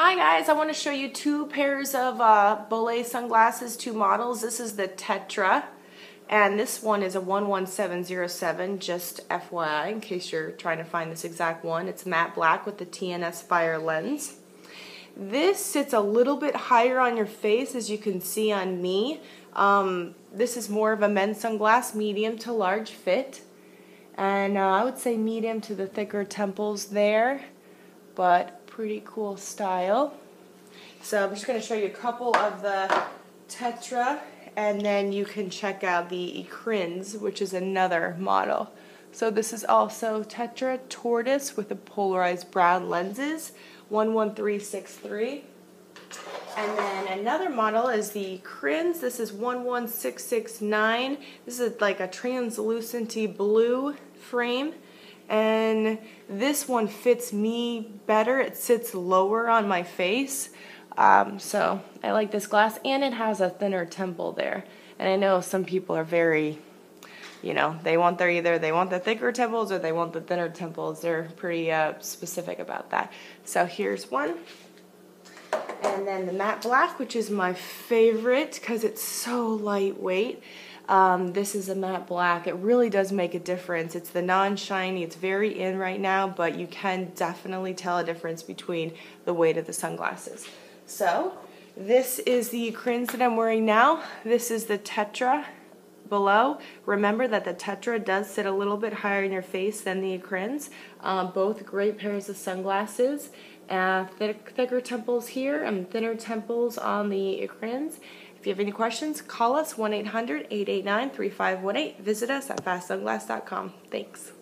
Hi guys, I want to show you two pairs of uh, Bollé sunglasses, two models. This is the Tetra, and this one is a 11707, just FYI, in case you're trying to find this exact one. It's matte black with the TNS Fire lens. This sits a little bit higher on your face, as you can see on me. Um, this is more of a men's sunglass, medium to large fit. And uh, I would say medium to the thicker temples there, but pretty cool style. So I'm just going to show you a couple of the Tetra and then you can check out the Ecrins, which is another model. So this is also Tetra Tortoise with the polarized brown lenses, 11363. And then another model is the Ecrins. This is 11669. This is like a translucenty blue frame and this one fits me better. It sits lower on my face. Um, so I like this glass and it has a thinner temple there. And I know some people are very, you know, they want their either they want the thicker temples or they want the thinner temples. They're pretty uh, specific about that. So here's one. And then the matte black, which is my favorite because it's so lightweight. Um, this is a matte black. It really does make a difference. It's the non-shiny. It's very in right now, but you can definitely tell a difference between the weight of the sunglasses. So this is the Ecrins that I'm wearing now. This is the Tetra below. Remember that the Tetra does sit a little bit higher in your face than the Ecrins. Um, both great pairs of sunglasses. Uh, thick, thicker temples here and thinner temples on the Ecrins. If you have any questions, call us 1 800 889 3518. Visit us at fastsunglass.com. Thanks.